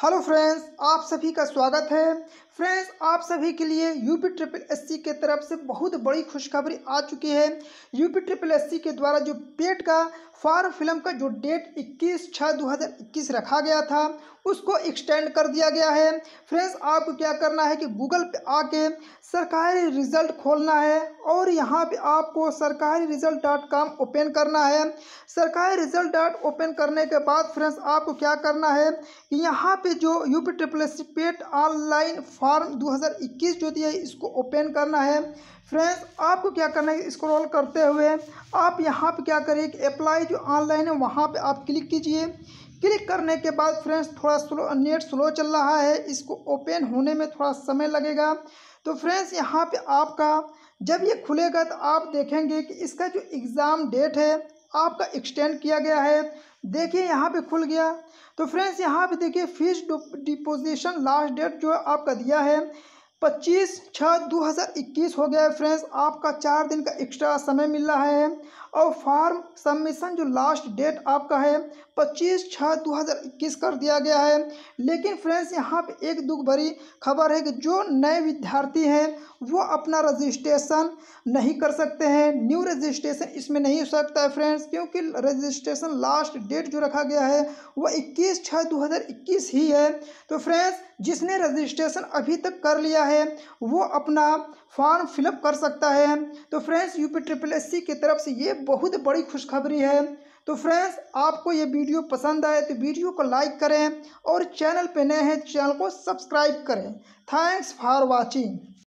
Hello friends आप सभी का स्वागत है। फ्रेंड्स आप सभी के लिए यूपी ट्रिपल एससी के तरफ़ से बहुत बड़ी खुशखबरी आ चुकी है। यूपी ट्रिपल एससी के द्वारा जो पेट का फॉर्म फ़िल्म का जो डेट 21 छः 2021 रखा गया था, उसको एक्सटेंड कर दिया गया है। फ्रेंड्स आपको क्या करना है कि गूगल पे आके सरकारी रिज़ल्ट खोलना है और यहाँ पे आपको सरकारी रिज़ल्ट डॉट कॉम ओपन करना है। सरकारी रिज़ल्ट डॉट ओपन करने के बाद फ्रेंड्स आपको क्या करना है कि यहाँ पे जो UP triple S C PET online form 2021 जो दिया है इसको ओपन करना है। फ्रेंड्स आपको क्या करना है? स्क्रॉल करते हुए आप यहाँ पे क्या करिए? अप्लाई जो ऑनलाइन है, वहाँ पे आप क्लिक कीजिए। क्लिक करने के बाद फ्रेंड्स थोड़ा स्लो नेट स्लो चल रहा है। इसको ओपन होने में थोड़ा समय लगेगा। तो फ्रेंड्स यहाँ पे आपका जब ये खुलेगा तो आप देखेंगे कि इसका जो एग्ज़ाम डेट है आपका एक्सटेंड किया गया है। देखिए यहाँ पे खुल गया। तो फ्रेंड्स यहाँ पे देखिए फिक्स डिपोजिशन लास्ट डेट जो आपका दिया है। पच्चीस छः दो हज़ार इक्कीस हो गया है फ्रेंड्स। आपका चार दिन का एक्स्ट्रा समय मिल रहा है। और फॉर्म सबमिशन जो लास्ट डेट आपका है, पच्चीस छः दो हज़ार इक्कीस कर दिया गया है। लेकिन फ्रेंड्स, यहाँ पे एक दुख भरी खबर है कि जो नए विद्यार्थी हैं, वो अपना रजिस्ट्रेशन नहीं कर सकते हैं। न्यू रजिस्ट्रेशन इसमें नहीं हो सकता है फ्रेंड्स, क्योंकि रजिस्ट्रेशन लास्ट डेट जो रखा गया है, वो इक्कीस छः दो हज़ार इक्कीस ही है। तो फ्रेंड्स, जिसने रजिस्ट्रेशन अभी तक कर लिया है वो अपना फॉर्म फिलअप कर सकता है। तो फ्रेंड्स यूपी ट्रिपल एससी की तरफ़ से ये बहुत बड़ी खुशखबरी है। तो फ्रेंड्स आपको ये वीडियो पसंद आए तो वीडियो को लाइक करें और चैनल पर नए हैं चैनल को सब्सक्राइब करें। Thanks for watching